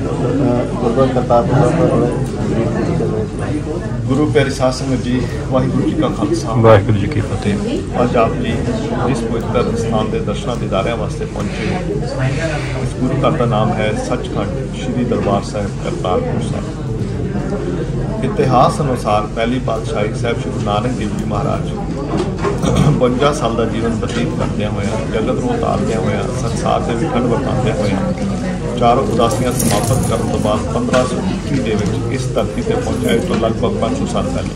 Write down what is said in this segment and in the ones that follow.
ਗੁਰਦੁਆਰਾ ਕਰਤਾਰਪੁਰ ਸਾਹਿਬ ਗੁਰੂ ਪਿਆਰੀ ਸਾਧ ਸੰਗਤ ਜੀ ਵਾਹਿਗੁਰੂ ਜੀ ਕਾ ਖਾਲਸਾ। ਵਾਹਿਗੁਰੂ ਜੀ ਕੀ ਫਤਿਹ। ਅੱਜ ਆਪ ਜੀ ਇਸ ਪਵਿੱਤਰ ਸਥਾਨ ਦੇ ਦਰਸ਼ਨਾਂ ਦੀਦਾਰਿਆਂ ਵਾਸਤੇ ਪਹੁੰਚੇ ਹੋ ਇਸ ਗੁਰੂ ਘਰ ਦਾ ਨਾਮ ਹੈ ਸੱਚਖੰਡ ਸ੍ਰੀ ਦਰਬਾਰ ਸਾਹਿਬ ਕਰਤਾਰਪੁਰ ਸਾਹਿਬ। ਇਤਿਹਾਸ ਅਨੁਸਾਰ ਪਹਿਲੀ ਪਾਤਸ਼ਾਹੀ ਸਾਹਿਬ ਸ਼੍ਰੀ ਗੁਰੂ ਨਾਨਕ ਦੇਵ ਜੀ ਮਹਾਰਾਜ 52 ਸਾਲ ਦਾ ਜੀਵਨ ਬਤੀਤ ਕਰਦਿਆਂ ਹੋਇਆਂ ਜਗਤ ਨੂੰ ਉਤਾਰਦਿਆਂ ਹੋਇਆਂ ਸੰਸਾਰ ਦੇ ਵਿਖੰਡ ਵਰਤਾਂਦਿਆਂ ਹੋਇਆਂ ਚਾਰੋਂ ਉਦਾਸੀਆਂ ਸਮਾਪਤ ਕਰਨ ਤੋਂ ਬਾਅਦ 1521 ਦੇ ਵਿੱਚ ਇਸ ਧਰਤੀ ਤੇ ਪਹੁੰਚਾਏ ਤੋਂ ਲਗਭਗ 500 ਸਾਲ ਪਹਿਲੇ।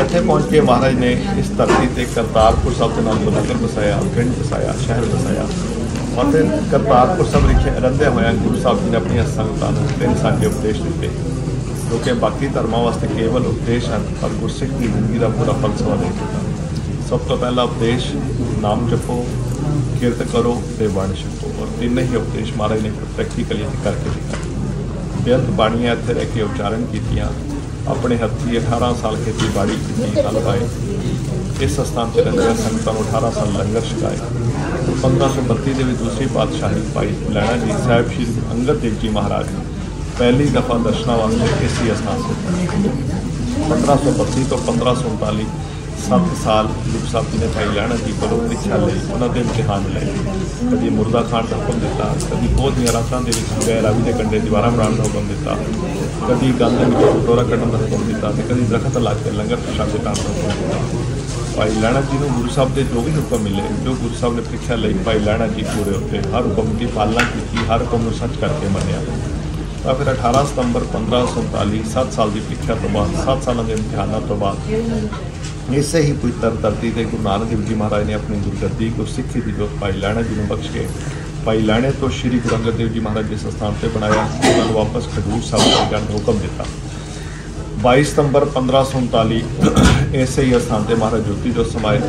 ਇੱਥੇ ਪਹੁੰਚ ਕੇ ਮਹਾਰਾਜ ਨੇ ਇਸ ਧਰਤੀ ਤੇ ਕਰਤਾਰਪੁਰ ਸਾਹਿਬ ਦੇ ਨਾਮ ਤੋਂ ਨਗਰ ਵਸਾਇਆ, ਪਿੰਡ ਵਸਾਇਆ, ਸ਼ਹਿਰ ਵਸਾਇਆ। ਅਤੇ ਕਰਤਾਰਪੁਰ ਸਾਹਿਬ ਵਿਖੇ ਰਹਿੰਦਿਆਂ ਹੋਇਆ ਗੁਰੂ ਸਾਹਿਬ ਜੀ ਨੇ ਆਪਣੀਆਂ ਸੰਗਤਾਂ ਨੂੰ ਤਿੰਨ ਸਾਂਝੇ ਉਪਦੇਸ਼ ਦਿੱਤੇ, ਜੋ ਕਿ ਬਾਕੀ ਧਰਮਾਂ ਵਾਸਤੇ ਕੇਵਲ ਉਪਦੇਸ਼ ਹਨ, ਪਰ ਗੁਰਸਿੱਖ ਦੀ ਜ਼ਿੰਦਗੀ ਦਾ ਪੂਰਾ ਫਲਸਫਾ ਨਹੀਂ ਦਿੱਤਾ। ਸਭ ਤੋਂ ਪਹਿਲਾ ਉਪਦੇਸ਼, ਨਾਮ ਜਪੋ ਕਿਰਤ ਕਰੋ ਤੇ ਵੰਡ ਛਕੋ। ਔਰ ਤਿੰਨੇ ਹੀ ਉਪਦੇਸ਼ ਮਹਾਰਾਜ ਨੇ ਪ੍ਰੈਕਟੀਕਲੀ ਕਰਕੇ ਦਿਖਾਏ ਬੇਅੰਤ ਬਾਣੀਆਂ ਇੱਥੇ ਰਹਿ ਕੇ ਉਚਾਰਨ ਕੀਤੀਆਂ। ਆਪਣੇ ਹੱਥੀ 18 ਸਾਲ ਖੇਤੀਬਾੜੀ ਕੀਤੀ ਹਲ ਪਾਏ। ਇਸ ਸਥਾਨ ਤੇ ਰਹਿੰਦੇ ਸੰਗਤਾਂ ਨੂੰ 18 ਸਾਲ ਲੰਗਰ ਛਕਾਏ। 1532 ਦੇ ਵਿੱਚ ਦੂਸਰੀ ਪਾਤਸ਼ਾਹੀ ਪਾਈ ਲੈਣਾ ਜੀ ਸਾਹਿਬ ਸ਼੍ਰੀ ਅੰਗਦ ਦੇਵ ਜੀ ਮਹਾਰਾਜ ਨੇ ਪਹਿਲੀ ਦਫਾ ਦਰਸ਼ਨਾਂ ਵਾਸਤੇ ਇਸੇ ਸਥਾਨ ਤੇ 1532 ਤੋਂ 1539 ਸੱਤ ਸਾਲ ਗੁਰੂ ਸਾਹਿਬ ਜੀ ਨੇ ਭਾਈ ਲੈਣਾ ਜੀ ਕੋਲੋਂ ਪ੍ਰੀਖਿਆ ਲਈ। ਉਹਨਾਂ ਦੇ ਇਮਤਿਹਾਨ ਲਏ ਕਦੀ ਮੁਰਦਾ ਖਾਣ ਦਾ ਹੁਕਮ ਦਿੱਤਾ, ਕਦੀ ਬਹੁਤ ਦੀਆਂ ਰਾਤਾਂ ਦੇ ਵਿੱਚ ਗਏ ਰਾਵੀ ਦੇ ਕੰਢੇ ਦੀਵਾਰਾਂ ਬਣਾਉਣ ਦਾ ਹੁਕਮ ਦਿੱਤਾ, ਕਦੀ ਗੰਦ ਦੇ ਵਿੱਚ ਟੋਰਾ ਕੱਢਣ ਦਾ ਹੁਕਮ ਦਿੱਤਾ ਤੇ ਕਦੀ ਦਰਖਤ ਲਾ ਕੇ ਲੰਗਰ ਪ੍ਰਸ਼ਾਦ ਦੇ ਕੰਮ ਦਾ ਹੁਕਮ ਦਿੱਤਾ। ਭਾਈ ਲੈਣਾ ਜੀ ਨੂੰ ਗੁਰੂ ਸਾਹਿਬ ਦੇ ਜੋ ਵੀ ਹੁਕਮ ਮਿਲੇ, ਜੋ ਗੁਰੂ ਸਾਹਿਬ ਨੇ ਪ੍ਰੀਖਿਆ ਲਈ, ਭਾਈ ਲੈਣਾ ਜੀ ਪੂਰੇ ਉੱਤੇ ਹਰ ਹੁਕਮ ਦੀ ਪਾਲਣਾ ਕੀਤੀ, ਹਰ ਹੁਕਮ ਨੂੰ ਸੱਚ ਕਰਕੇ ਮੰਨਿਆ। ਤਾਂ ਫਿਰ 18 ਸਤੰਬਰ 1547 7 ਸਾਲ ਦੀ ਪ੍ਰੀਖਿਆ ਤੋਂ ਬਾਅਦ 7 ਸਾਲਾਂ ਦੇ ਇਮਤਿਹਾਨਾਂ ਤੋਂ ਬਾਅਦ ਇਸੇ ਹੀ ਪਵਿੱਤਰ ਧਰਤੀ ਤੇ ਗੁਰੂ ਨਾਨਕ ਦੇਵ ਜੀ ਮਹਾਰਾਜ ਨੇ ਆਪਣੀ ਗੁਰਗੱਦੀ ਗੁਰਸਿੱਖੀ ਦੀ ਜੋਤ ਭਾਈ ਲੈਣਾ ਜੀ ਨੂੰ ਬਖਸ਼ ਕੇ ਭਾਈ ਲੈਣੇ ਤੋਂ ਸ੍ਰੀ ਗੁਰੂ ਅੰਗਦ ਦੇਵ ਜੀ ਮਹਾਰਾਜ ਜਿਸ ਸਥਾਨ ਤੇ ਬਣਾਇਆ, ਉਹਨਾਂ ਨੂੰ ਵਾਪਸ ਖਡੂਰ ਸਾਹਿਬ ਦੇ ਕਰਨ ਦਾ ਹੁਕਮ ਦਿੱਤਾ। 22 ਸਤੰਬਰ 1539 ਇਸੇ ਹੀ ਸਥਾਨ ਤੇ ਮਹਾਰਾਜ ਜੋਤੀ ਜੋਤ ਸਮਾਏ।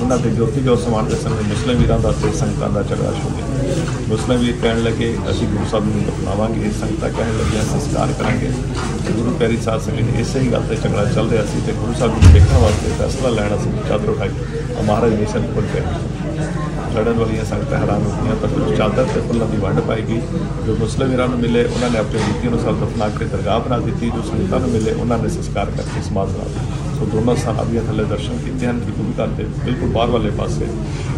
ਉਹਨਾਂ ਦੇ ਜੋਤੀ ਜੋਤ ਸਮਾਨ ਦੇ ਸਮੇਂ ਮੁਸਲਿਮ ਵੀਰਾਂ ਦਾ ਤੇ ਸੰਗਤਾਂ ਦਾ ਝਗੜਾ ਸ਼ੁਰੂ। ਗਿਆ ਮੁਸਲਿਮ ਵੀਰ ਕਹਿਣ ਲੱਗੇ, ਅਸੀਂ ਗੁਰੂ ਸਾਹਿਬ ਨੂੰ ਦਫਨਾਵਾਂਗੇ ਸੰਗਤਾਂ ਕਹਿਣ ਲੱਗੀਆਂ ਸੰਸਕਾਰ ਕਰਾਂਗੇ। ਗੁਰੂ ਪਿਆਰੀ ਸਾਧ ਸੰਗਤ ਇਸੇ ਹੀ ਗੱਲ ਤੇ ਝਗੜਾ ਚੱਲ ਰਿਹਾ ਸੀ ਤੇ ਗੁਰੂ ਸਾਹਿਬ ਨੂੰ ਦੇਖਣ ਵਾਸਤੇ ਫੈਸਲਾ ਲੈਣਾ ਸੀ, ਚਾਦਰ ਉਠਾਈ ਮਹਾਰਾਜ ਨੇ ਸਭ ਖੁੱਲ ਪਿਆ ਲੜਨ ਵਾਲੀਆਂ ਸੰਗਤਾਂ ਹੈਰਾਨ ਹੋਈਆਂ ਤਾਂ ਕੁਝ ਚਾਦਰ ਤੇ ਫੁੱਲਾਂ ਦੀ ਵੰਡ ਪਾਈ ਗਈ। ਜੋ ਮੁਸਲਿਮ ਵੀਰਾਂ ਨੂੰ ਮਿਲੇ, ਉਹਨਾਂ ਨੇ ਆਪਣੀ ਰੀਤੀ ਅਨੁਸਾਰ ਦਫਨਾ ਕੇ ਦਰਗਾਹ ਬਣਾ ਦਿੱਤੀ। ਜੋ ਸੰਗਤਾਂ ਨੂੰ ਮਿਲੇ, ਉਹਨਾਂ ਨੇ ਸੰਸਕਾਰ ਕਰਕੇ ਸਮਾਜ ਬਣਾ ਦਿੱਤਾ। ਸੋ ਦੋਨੋਂ ਸਹਾਬੀਆਂ ਥੱਲੇ ਦਰਸ਼ਨ ਕੀਤੇ ਹਨ। ਕਿ ਗੁਰੂ ਘਰ ਦੇ ਬਿਲਕੁਲ ਬਾਹਰ ਵਾਲੇ ਪਾਸੇ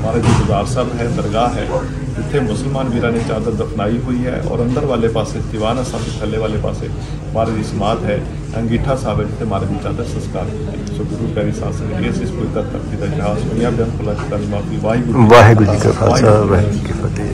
ਮਹਾਰਾਜ ਜੀ ਗੁਰਦਾਰ ਸਾਹਿਬ ਹੈ, ਦਰਗਾਹ ਹੈ। ਜਿੱਥੇ ਮੁਸਲਮਾਨ ਵੀਰਾਂ ਨੇ ਚਾਦਰ ਦਫਨਾਈ ਹੋਈ ਹੈ ਔਰ ਅੰਦਰ ਵਾਲੇ ਪਾਸੇ ਦੀਵਾਨ ਸਾਹਿਬ ਦੇ ਥੱਲੇ ਵਾਲੇ ਪਾਸੇ ਮਹਾਰਾਜ ਦੀ ਸਮਾਧ ਹੈ ਅੰਗੀਠਾ ਸਾਹਿਬ ਜਿੱਥੇ ਮਹਾਰਾਜ ਦੀ ਚਾਦਰ ਸੰਸਕਾਰ ਕੀਤੀ ਸੋ ਗੁਰੂ ਪਿਆਰੀ ਸਾਧ ਸੰਗਤ ਇਸ ਇਸ ਪਵਿੱਤਰ ਧਰਤੀ ਦਾ ਇਤਿਹਾਸ ਦੁਨੀਆ ਬਿਆਨ ਚੁੱਕਾ ਮਾਫੀ ਵਾਹਿਗੁਰੂ ਵਾਹਿਗੁਰੂ ਜੀ ਕਾ ਖਾਲਸਾ ਵਾਹਿਗੁਰੂ ਜੀ ਕੀ ਫਤਿਹ।